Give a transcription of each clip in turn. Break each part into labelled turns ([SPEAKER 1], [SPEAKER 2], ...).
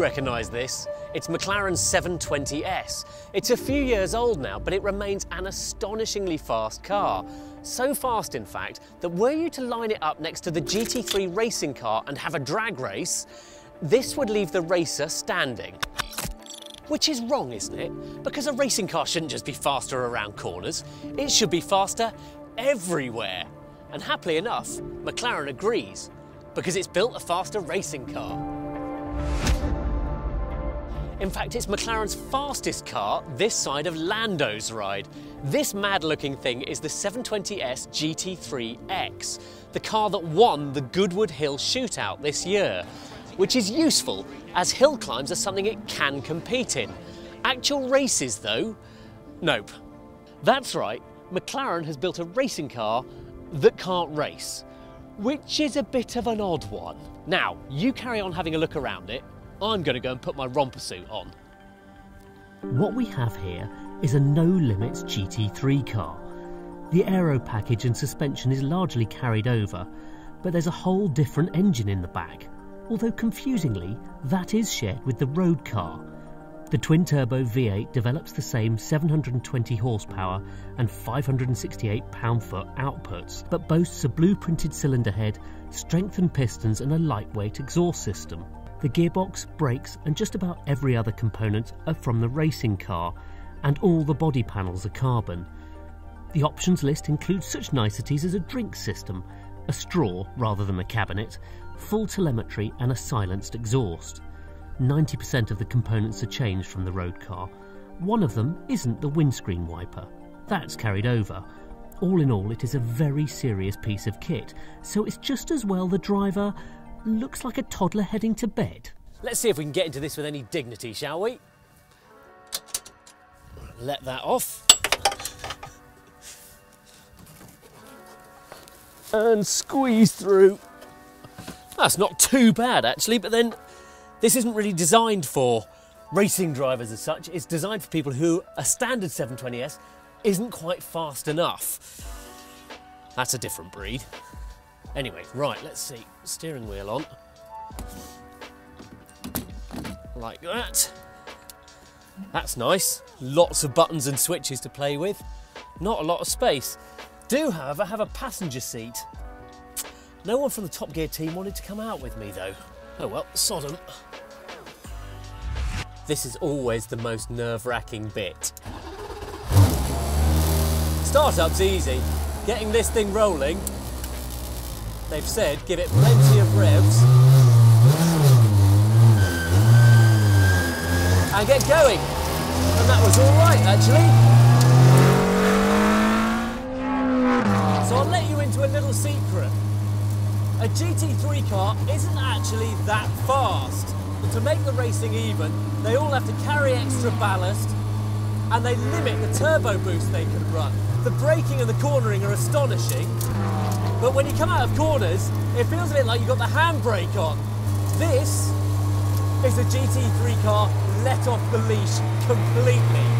[SPEAKER 1] recognise this. It's McLaren's 720S. It's a few years old now, but it remains an astonishingly fast car. So fast, in fact, that were you to line it up next to the GT3 racing car and have a drag race, this would leave the racer standing. Which is wrong, isn't it? Because a racing car shouldn't just be faster around corners, it should be faster everywhere. And happily enough, McLaren agrees, because it's built a faster racing car. In fact, it's McLaren's fastest car this side of Lando's ride. This mad-looking thing is the 720S GT3X, the car that won the Goodwood Hill Shootout this year which is useful as hill climbs are something it can compete in. Actual races though, nope. That's right, McLaren has built a racing car that can't race, which is a bit of an odd one. Now, you carry on having a look around it, I'm going to go and put my romper suit on. What we have here is a no limits GT3 car. The aero package and suspension is largely carried over, but there's a whole different engine in the back although confusingly, that is shared with the road car. The twin-turbo V8 develops the same 720 horsepower and 568 pound-foot outputs, but boasts a blue-printed cylinder head, strengthened pistons and a lightweight exhaust system. The gearbox, brakes and just about every other component are from the racing car, and all the body panels are carbon. The options list includes such niceties as a drink system, a straw rather than a cabinet, full telemetry and a silenced exhaust. 90% of the components are changed from the road car. One of them isn't the windscreen wiper. That's carried over. All in all, it is a very serious piece of kit, so it's just as well the driver looks like a toddler heading to bed. Let's see if we can get into this with any dignity, shall we? Let that off. And squeeze through. That's not too bad actually, but then this isn't really designed for racing drivers as such. It's designed for people who a standard 720S isn't quite fast enough. That's a different breed. Anyway, right, let's see. Steering wheel on. Like that. That's nice. Lots of buttons and switches to play with. Not a lot of space. Do, however, have a passenger seat no one from the Top Gear team wanted to come out with me though. Oh well, Sodom. This is always the most nerve-wracking bit. Startup's easy. Getting this thing rolling, they've said give it plenty of revs and get going. And that was all right actually. So I'll let you into a little secret a GT3 car isn't actually that fast. But to make the racing even, they all have to carry extra ballast and they limit the turbo boost they can run. The braking and the cornering are astonishing, but when you come out of corners, it feels a bit like you've got the handbrake on. This is a GT3 car let off the leash completely.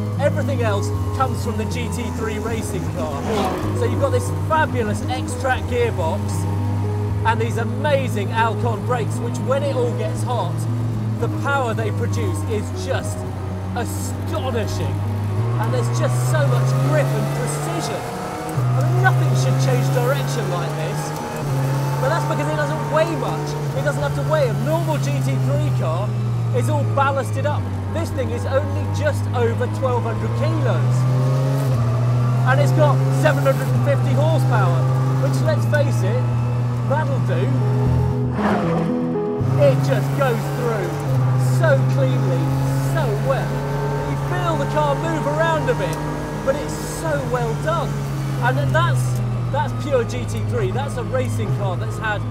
[SPEAKER 2] everything else comes from the GT3 racing car. So you've got this fabulous Xtrac gearbox and these amazing Alcon brakes, which when it all gets hot, the power they produce is just astonishing. And there's just so much grip and precision. I mean, nothing should change direction like this. But that's because it doesn't weigh much. It doesn't have to weigh. A normal GT3 car is all ballasted up This thing is only just over 1200 kilos. And it's got 750 horsepower, which let's face it, that'll do. It just goes through so cleanly, so well. You feel the car move around a bit, but it's so well done. And that's that's pure GT3. That's a racing car that's had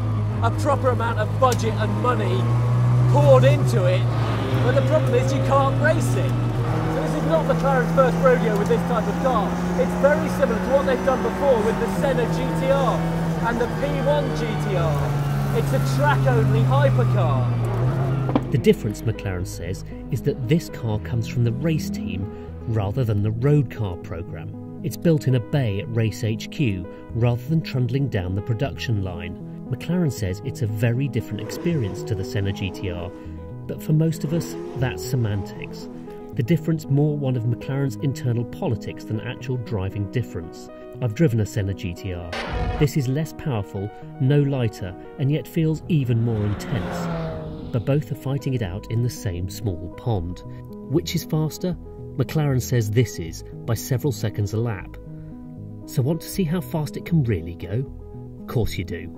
[SPEAKER 2] a proper amount of budget and money poured into it. But the problem is you can't race it. So this is not McLaren's first rodeo with this type of car. It's very similar to what they've done before with the Senna GTR and the P1 GTR. It's a track-only hypercar.
[SPEAKER 1] The difference, McLaren says, is that this car comes from the race team rather than the road car programme. It's built in a bay at Race HQ rather than trundling down the production line. McLaren says it's a very different experience to the Senna GTR, but for most of us, that's semantics. The difference more one of McLaren's internal politics than actual driving difference. I've driven a Senna GTR. This is less powerful, no lighter, and yet feels even more intense. But both are fighting it out in the same small pond. Which is faster? McLaren says this is by several seconds a lap. So want to see how fast it can really go? Of course you do.